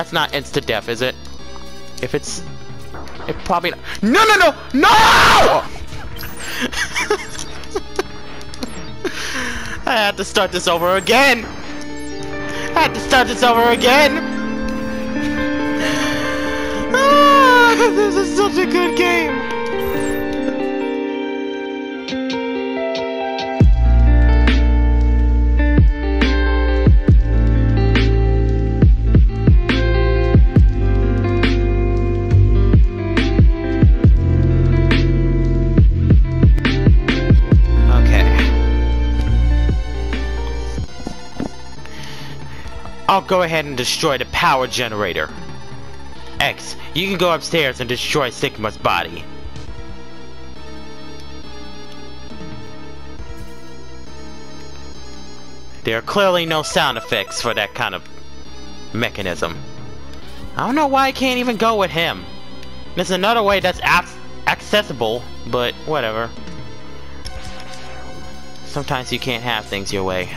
That's not insta death, is it? If it's, it probably. Not. No, no, no, no! I had to start this over again. I had to start this over again. Ah, this is such a good game. Go ahead and destroy the power generator. X, you can go upstairs and destroy Sigma's body. There are clearly no sound effects for that kind of mechanism. I don't know why I can't even go with him. There's another way that's accessible, but whatever. Sometimes you can't have things your way.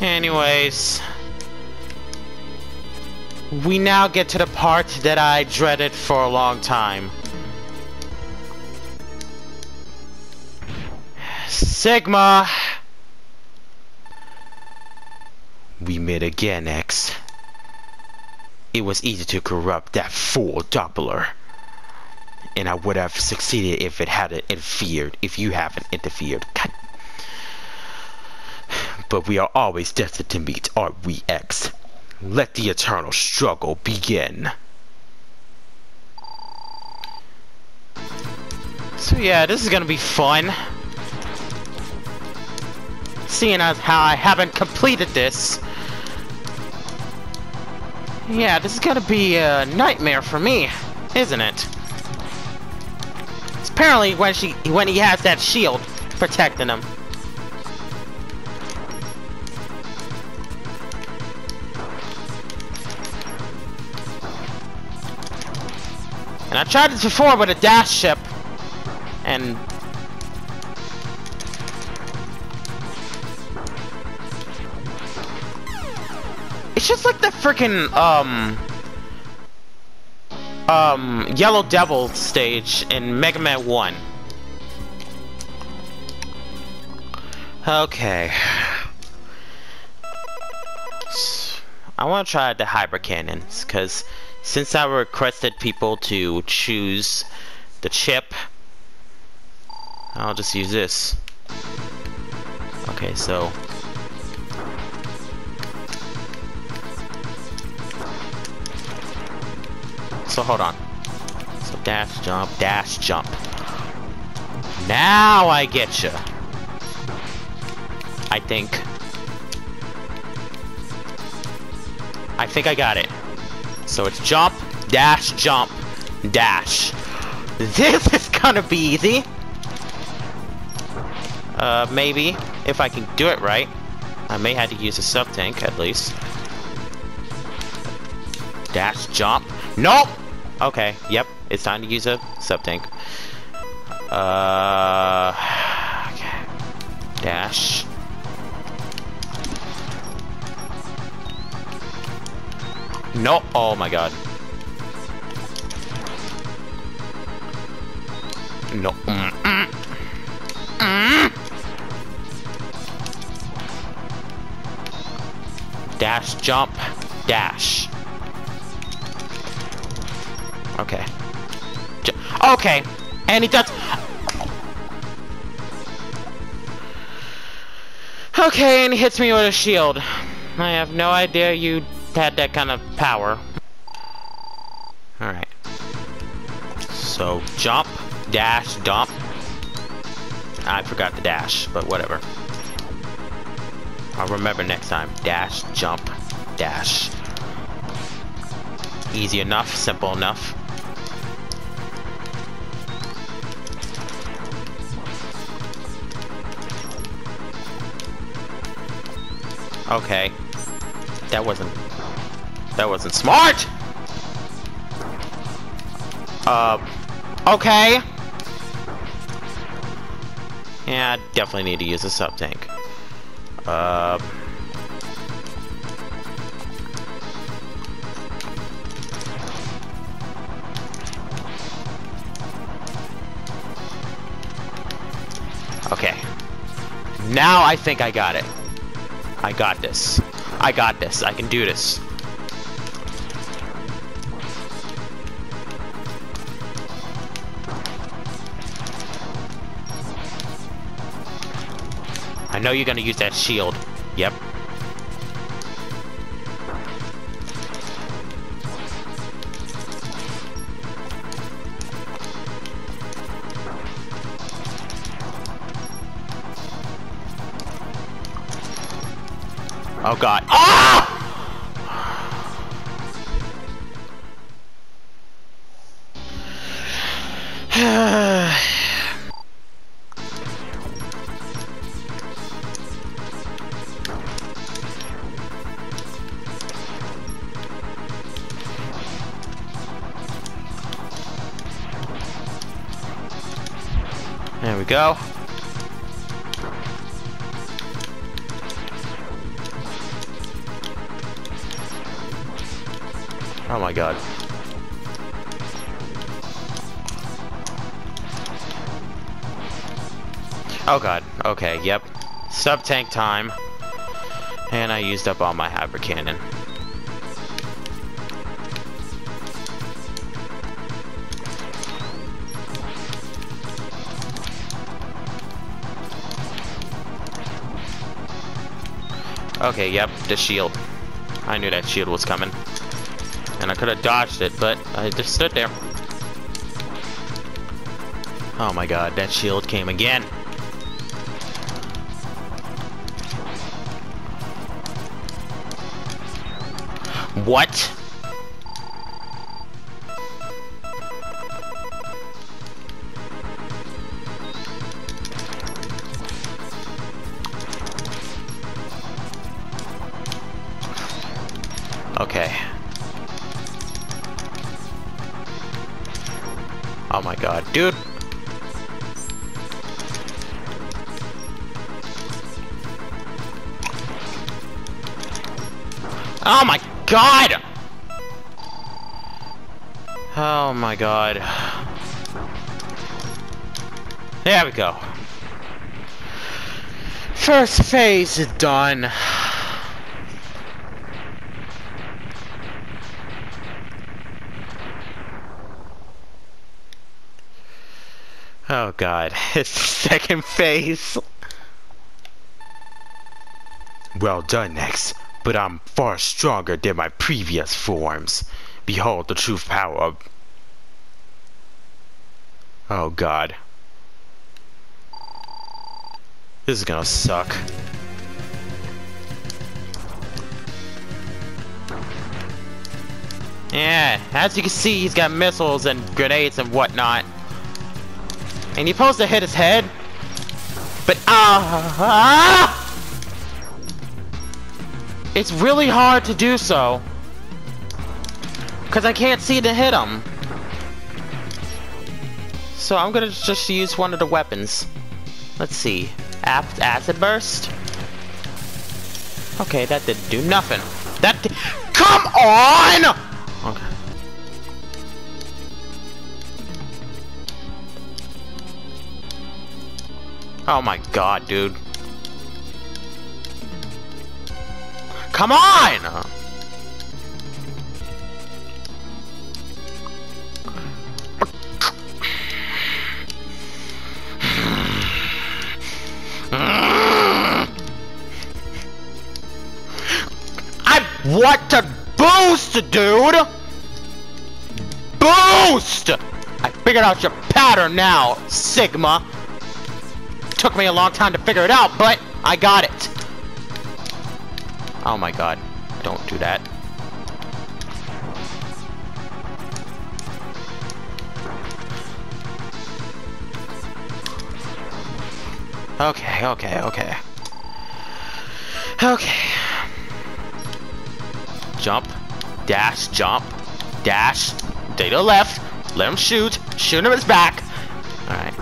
Anyways. We now get to the part that I dreaded for a long time. Sigma! We met again, X. It was easy to corrupt that fool Doppler. And I would have succeeded if it hadn't interfered, if you haven't interfered. God but we are always destined to meet, aren't we, X? Let the eternal struggle begin. So yeah, this is gonna be fun. Seeing as how I haven't completed this. Yeah, this is gonna be a nightmare for me, isn't it? It's apparently when she when he has that shield protecting him. And I tried this before with a dash ship. And... It's just like the freaking, um... Um, Yellow Devil stage in Mega Man 1. Okay. I want to try the Hyper Cannons, because since I requested people to choose the chip, I'll just use this. Okay, so... So hold on. So dash, jump, dash, jump. Now I get you. I think. I think I got it. So it's jump, dash, jump, dash. This is gonna be easy. Uh, maybe, if I can do it right. I may have to use a sub-tank, at least. Dash, jump. Nope! Okay, yep, it's time to use a sub-tank. Uh... Okay. Dash. No. Oh my god. No. Mm -mm. Mm. Dash, jump, dash. Okay. J okay. And he does. Okay, and he hits me with a shield. I have no idea you had that kind of power. Alright. So, jump, dash, dump. I forgot the dash, but whatever. I'll remember next time. Dash, jump, dash. Easy enough, simple enough. Okay. That wasn't that wasn't smart! Uh, okay. Yeah, I definitely need to use a sub tank. Uh, okay. Now I think I got it. I got this. I got this. I can do this. I know you're gonna use that shield. Yep. Oh god. Ah! Go. Oh my god. Oh god. Okay, yep. Sub-tank time. And I used up all my hyper cannon. Okay, yep, the shield. I knew that shield was coming. And I could have dodged it, but I just stood there. Oh my god, that shield came again. What? Dude. Oh my god! Oh my god. There we go. First phase is done. Oh god, it's the second phase. Well done, X, but I'm far stronger than my previous forms. Behold the true power of... Oh god. This is gonna suck. Yeah, as you can see, he's got missiles and grenades and whatnot. And you're supposed to hit his head. But, ah! Uh, it's really hard to do so. Because I can't see to hit him. So I'm gonna just use one of the weapons. Let's see. Acid Burst? Okay, that didn't do nothing. That Come on! Oh my god, dude. Come on! I want to boost, dude! Boost! I figured out your pattern now, Sigma took me a long time to figure it out, but I got it. Oh my god. Don't do that. Okay, okay, okay. Okay. Jump. Dash, jump. Dash. The left. Let him shoot. Shoot him in his back. Alright.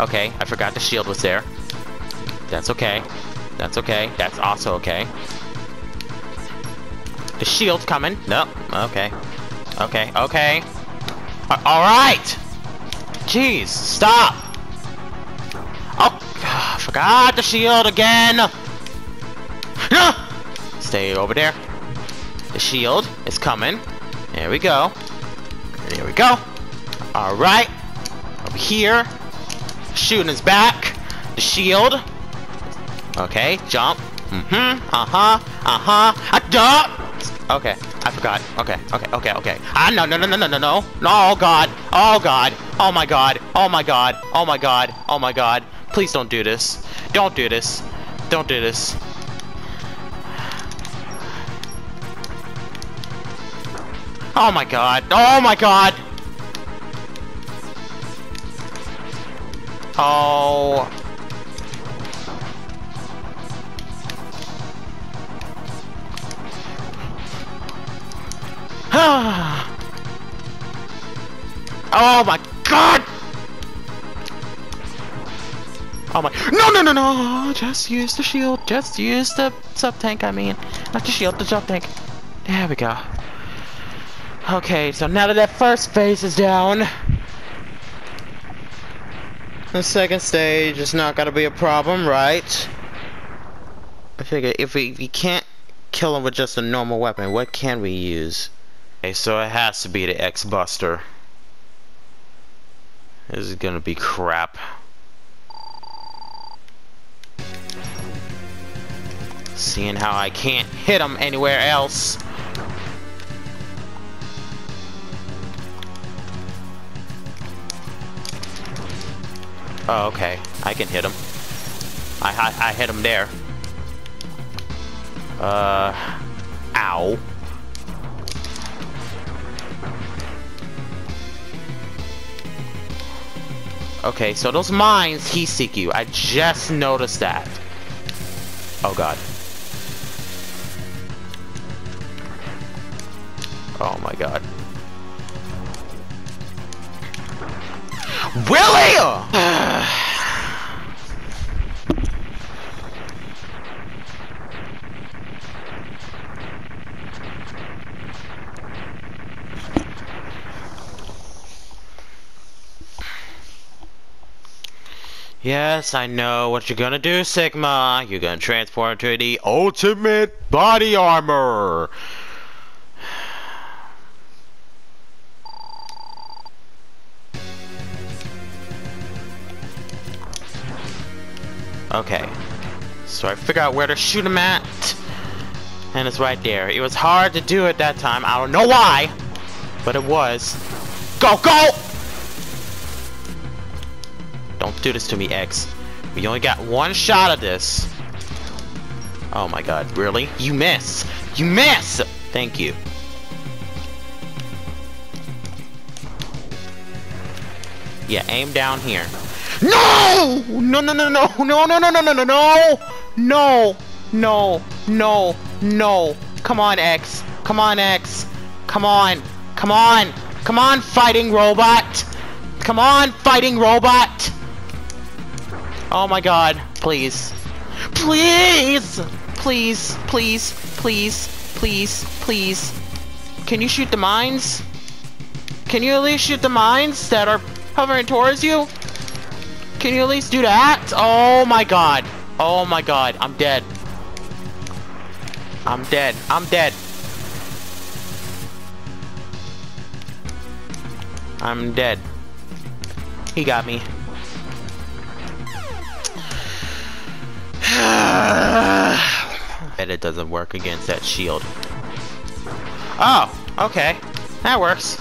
Okay, I forgot the shield was there. That's okay. That's okay. That's also okay. The shield's coming. No. Okay. Okay. Okay. All right. Jeez. Stop. Oh, Forgot the shield again! No! Stay over there. The shield is coming. There we go. There we go. Alright. Over here. Shooting his back. The shield. Okay, jump. Mm-hmm. Uh-huh. Uh-huh. I jump! Okay, I forgot. Okay, okay, okay, okay. Ah, no, no, no, no, no, no, no. No, oh, God. Oh, God. Oh, my God. Oh, my God. Oh, my God. Oh, my God. Please don't do this. Don't do this. Don't do this. Oh, my God. Oh, my God. Oh. oh my god! Oh my- No, no, no, no! Just use the shield. Just use the sub-tank, I mean. Not the shield, the sub-tank. There we go. Okay, so now that that first phase is down, the second stage is not gonna be a problem, right? I figure if we, we can't kill him with just a normal weapon, what can we use? Okay, so it has to be the X-Buster. This is gonna be crap. Seeing how I can't hit him anywhere else. Oh, okay. I can hit him. I, I, I hit him there. Uh, ow. Okay, so those mines heat seek you. I just noticed that. Oh god. Oh my god. Willie! Yes, I know what you're gonna do, Sigma. You're gonna transform into the ultimate body armor. Okay. So I figure out where to shoot him at. And it's right there. It was hard to do it that time. I don't know why. But it was. Go, go! Don't this to me, X. We only got one shot of this. Oh my god, really? You miss! You miss! Thank you. Yeah, aim down here. No! No, no, no, no, no, no, no, no, no, no, no! No! No! No! No! Come on, X! Come on, X! Come on! Come on! Come on, fighting robot! Come on, fighting robot! Oh my god, please. Please! Please, please, please, please, please. Can you shoot the mines? Can you at least shoot the mines that are hovering towards you? Can you at least do that? Oh my god. Oh my god, I'm dead. I'm dead. I'm dead. I'm dead. He got me. and it doesn't work against that shield. Oh, okay. That works.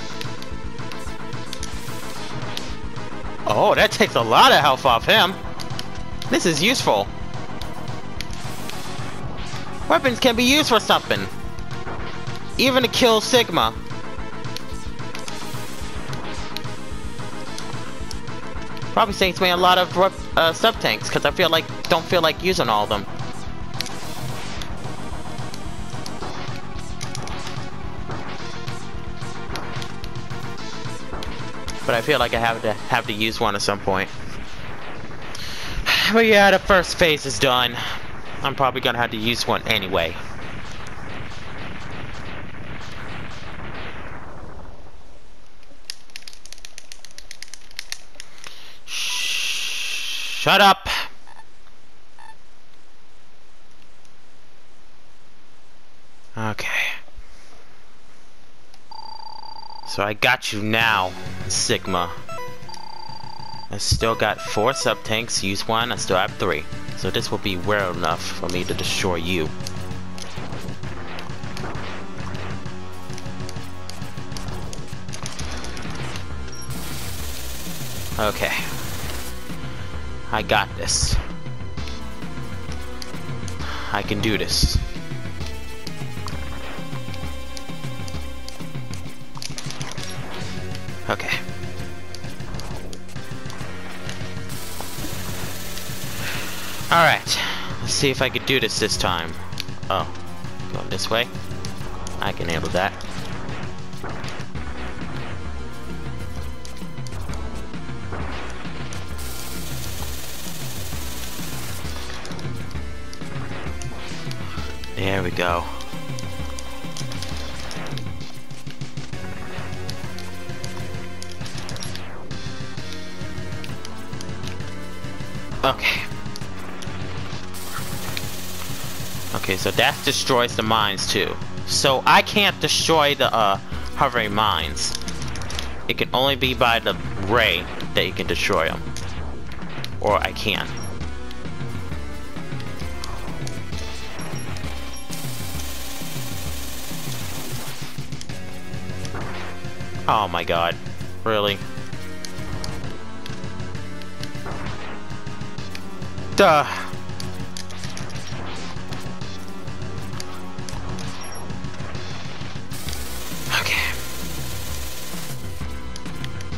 Oh, that takes a lot of health off him. This is useful. Weapons can be used for something. Even to kill Sigma. Probably saves me a lot of uh, sub-tanks, because I feel like, don't feel like using all of them. But I feel like I have to have to use one at some point. But yeah, the first phase is done. I'm probably gonna have to use one anyway. Shut up! So I got you now, Sigma. I still got four sub-tanks, use one, I still have three. So this will be well enough for me to destroy you. Okay. I got this. I can do this. Alright. Let's see if I can do this this time. Oh. Going this way? I can handle that. There we go. Okay. Okay, so that destroys the mines too. So I can't destroy the uh, hovering mines. It can only be by the ray that you can destroy them. Or I can. Oh my god. Really? Duh.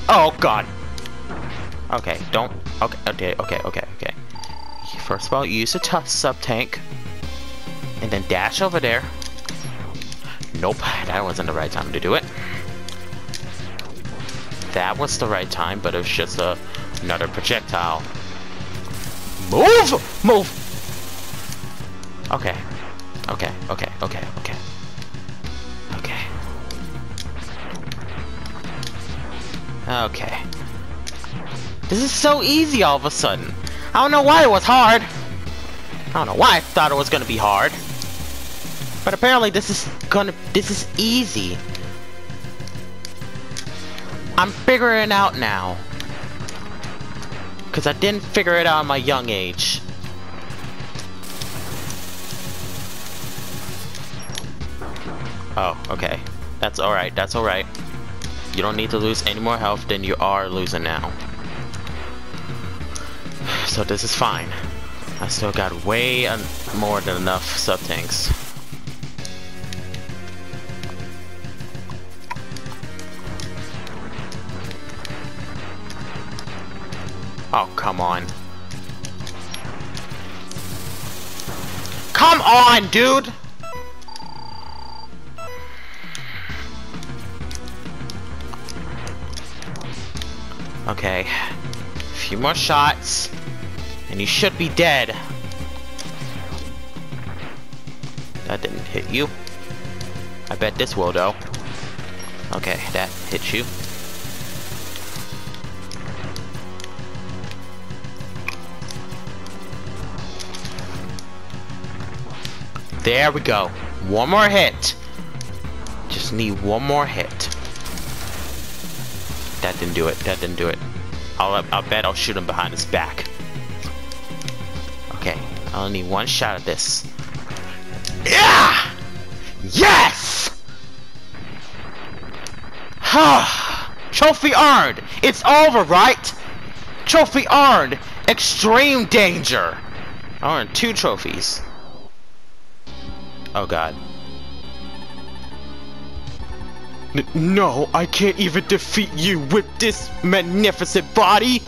Oh god. Okay, don't. Okay, okay, okay, okay, okay. First of all, use a tough sub tank, and then dash over there. Nope, that wasn't the right time to do it that was the right time, but it was just a, another projectile. Move! Move! Okay. Okay, okay, okay, okay. Okay. This is so easy all of a sudden. I don't know why it was hard. I don't know why I thought it was gonna be hard. But apparently this is gonna, this is easy. I'm figuring it out now. Because I didn't figure it out at my young age. Oh, okay. That's alright, that's alright. You don't need to lose any more health than you are losing now. So this is fine. I still got way more than enough sub-tanks. Oh, come on. Come on, dude! Okay. A few more shots. And you should be dead. That didn't hit you. I bet this will, though. Okay, that hits you. There we go. One more hit. Just need one more hit. That didn't do it. That didn't do it. I'll, uh, I'll bet I'll shoot him behind his back. Okay. I only need one shot at this. Yeah! Yes! Trophy earned! It's over, right? Trophy earned! Extreme danger! I earned two trophies. Oh god. N no, I can't even defeat you with this magnificent body!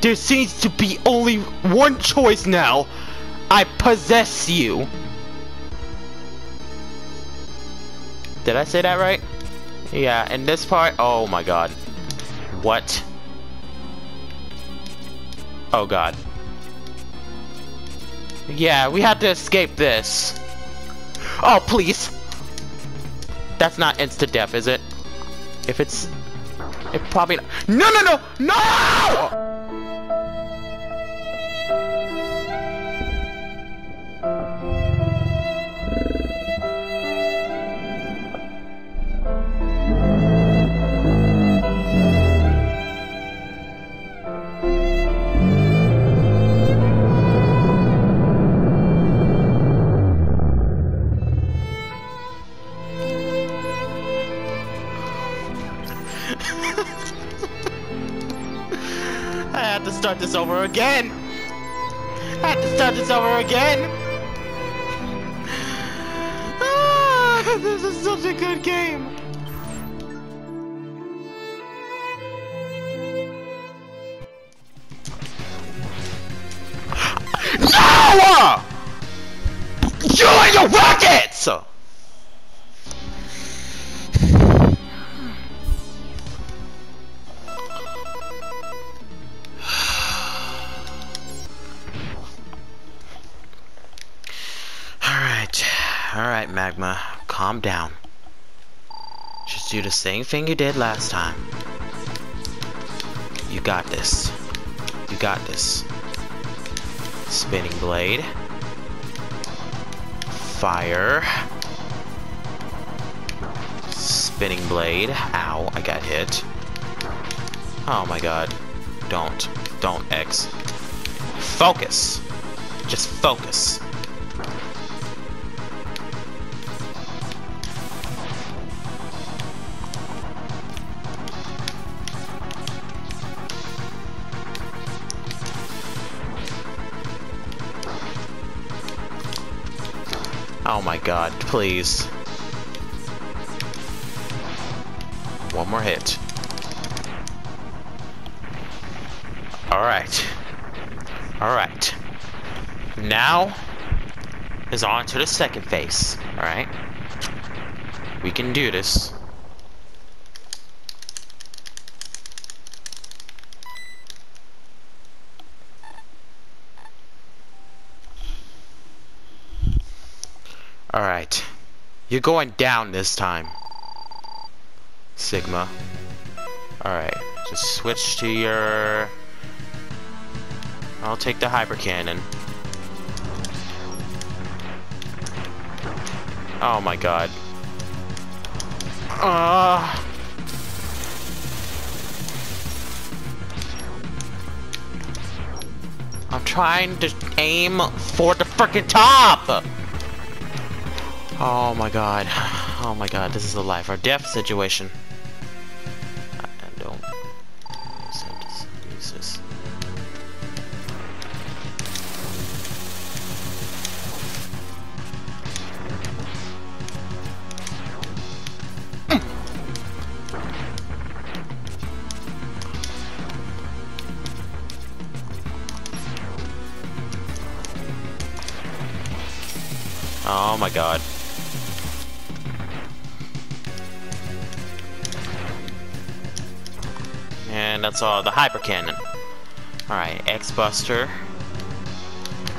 There seems to be only one choice now. I possess you. Did I say that right? Yeah, in this part, oh my god. What? Oh god. Yeah, we have to escape this. Oh, please. That's not insta-death, is it? If it's... It probably... No, no, no! No! Start this over again. I have to start this over again. Ah, this is such a good game. The same thing you did last time. You got this. You got this. Spinning blade. Fire. Spinning blade. Ow, I got hit. Oh my god. Don't. Don't, X. Focus! Just focus. Oh my god, please. One more hit. Alright. Alright. Now is on to the second phase. Alright? We can do this. Alright. You're going down this time. Sigma. Alright. Just switch to your... I'll take the hyper cannon. Oh my god. Uh... I'm trying to aim for the freaking top! Oh my god. Oh my god, this is a life or death situation. I, don't use this. Hmm. Oh my god. That's all, the hyper cannon. Alright, X Buster.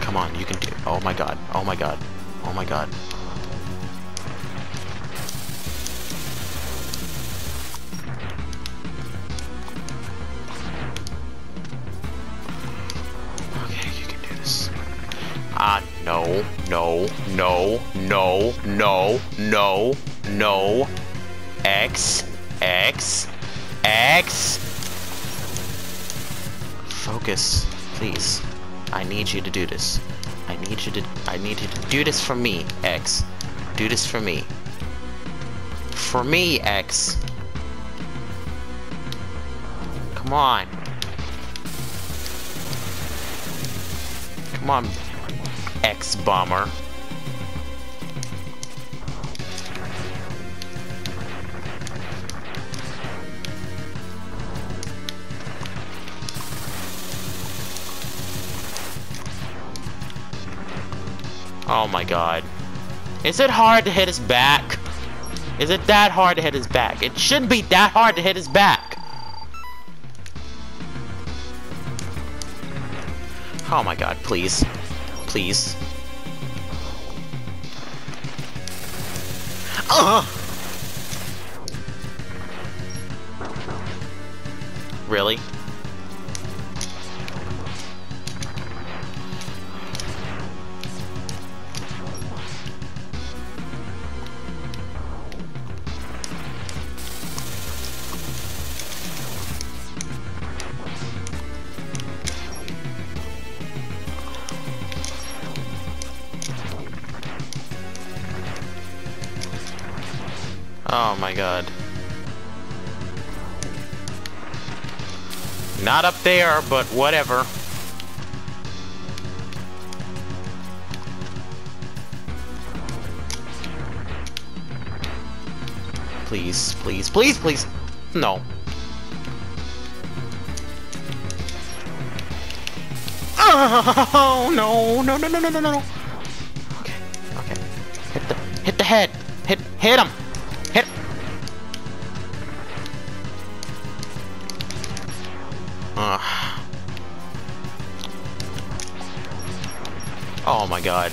Come on, you can do it. Oh my god, oh my god, oh my god. Okay, you can do this. Ah, no, no, no, no, no, no, no. X, X, X. Focus, please. I need you to do this. I need you to I need you to do this for me, X. Do this for me. For me, X. Come on. Come on, X bomber. Oh my god. Is it hard to hit his back? Is it that hard to hit his back? It shouldn't be that hard to hit his back. Oh my god, please. Please. Ugh! Really? Oh my god. Not up there, but whatever. Please, please, please, please. No. Oh no, no, no, no, no, no, no. Okay, okay. Hit the hit the head. Hit hit him. God.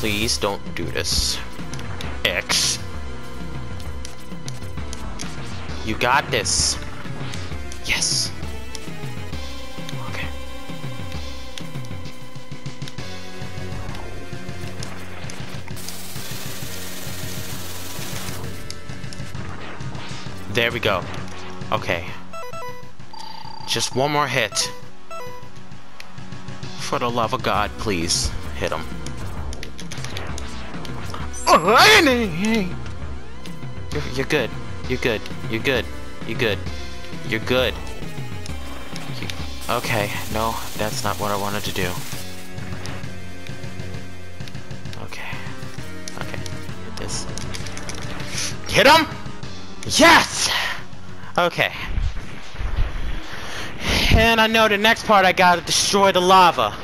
Please don't do this. X. You got this. Yes. Okay. There we go. Okay. Just one more hit. For the love of God, please hit him. You're, good. You're good. You're good. You're good. You're good. Okay, no, that's not what I wanted to do. Okay. Okay. Hit this. Hit him! Yes! Okay. And I know the next part I gotta destroy the lava.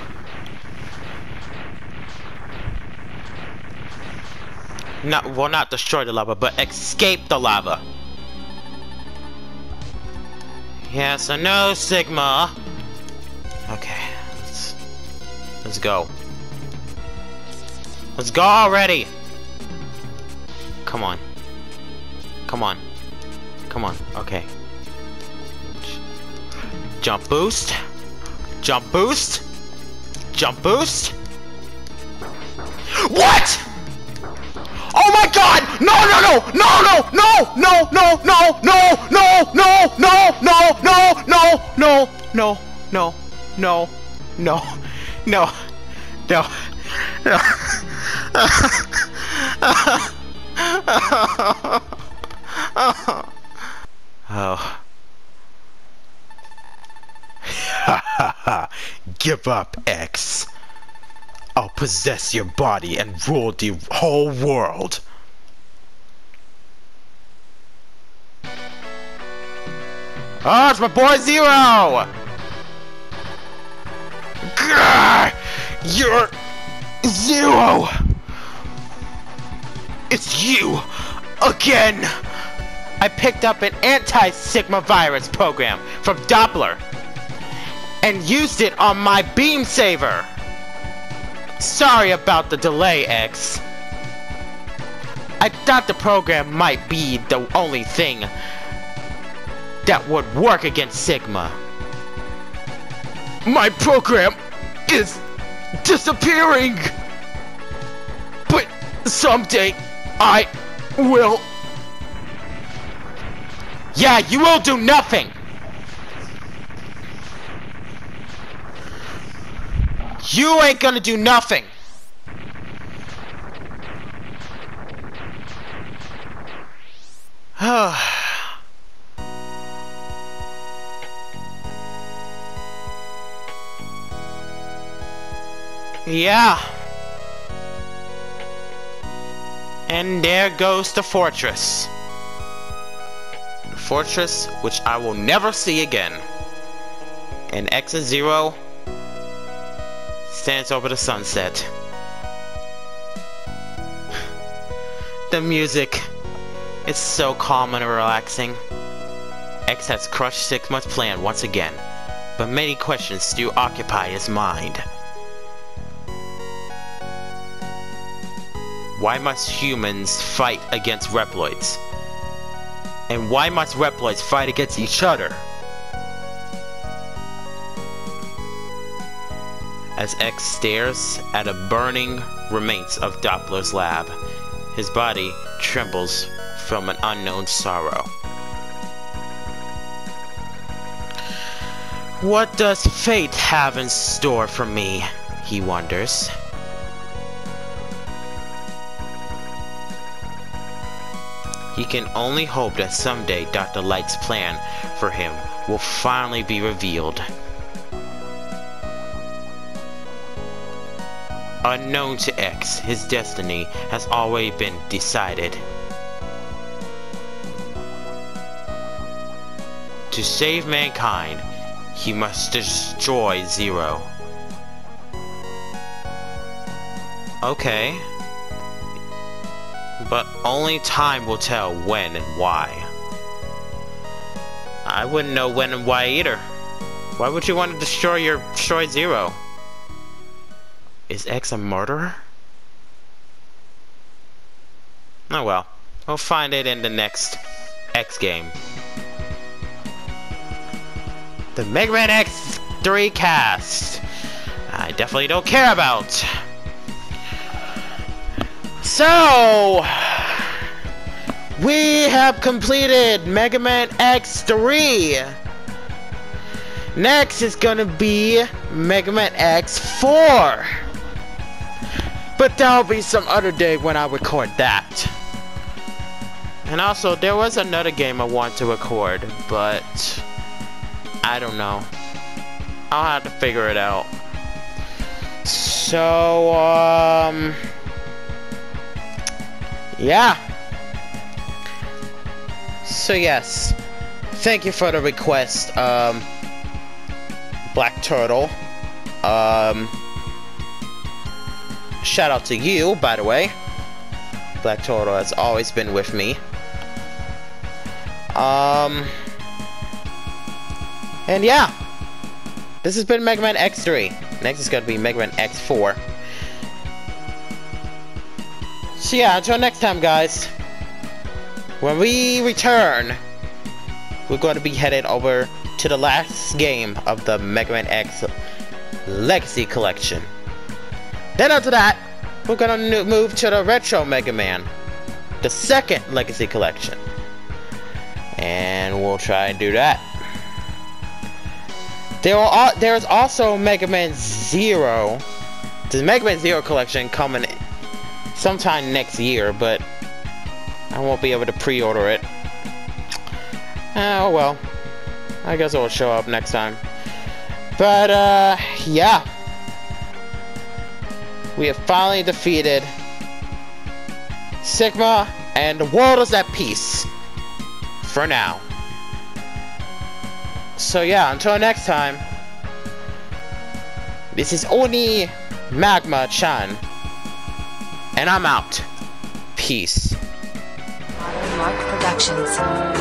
Not, well, not destroy the lava, but escape the lava. Yes, I know Sigma. Okay, let's, let's go. Let's go already. Come on. Come on. Come on. Okay. Jump boost. Jump boost. Jump boost. What? Oh god! No, no, no! No, no! No! No! No! No! No! No! No! No! No! No! No! No! No! No! No! No! No! No! Oh. Ha ha ha! Give up, X! I'll possess your body and rule the whole world! Oh, it's my boy Zero! Grr! You're... Zero! It's you! Again! I picked up an anti-Sigma virus program from Doppler and used it on my beam saber. Sorry about the delay, X. I thought the program might be the only thing that would work against Sigma. My program is disappearing! But someday I will... Yeah, you will do nothing! You ain't gonna do nothing! yeah. And there goes the fortress. The fortress which I will never see again. And X and Zero stands over the sunset. the music is so calm and relaxing. X has crushed Sigma's plan once again, but many questions still occupy his mind. Why must humans fight against Reploids? And why must Reploids fight against each other? as X stares at a burning remains of Doppler's lab. His body trembles from an unknown sorrow. What does fate have in store for me? He wonders. He can only hope that someday Dr. Light's plan for him will finally be revealed. Unknown to X, his destiny has already been decided. To save mankind, he must destroy Zero. Okay. But only time will tell when and why. I wouldn't know when and why either. Why would you want to destroy your destroy Zero? Is X a murderer? Oh well. We'll find it in the next X game. The Mega Man X3 cast. I definitely don't care about. So, we have completed Mega Man X3. Next is gonna be Mega Man X4. But that'll be some other day when I record that. And also, there was another game I want to record, but I don't know. I'll have to figure it out. So, um... Yeah. So yes. Thank you for the request, um... Black Turtle. Um... Shout out to you, by the way. Black Turtle has always been with me. Um... And yeah, this has been Mega Man X3. Next is going to be Mega Man X4. So yeah, until next time, guys. When we return, we're going to be headed over to the last game of the Mega Man X Legacy Collection. Then after that, we're going to move to the Retro Mega Man, the second Legacy Collection. And we'll try and do that. There are there's also Mega Man Zero. The Mega Man Zero collection coming sometime next year, but I won't be able to pre-order it. Oh well. I guess it will show up next time. But uh yeah. We have finally defeated Sigma and the world is at peace. For now. So yeah, until next time, this is Oni Magma-chan, and I'm out. Peace. Mark Productions.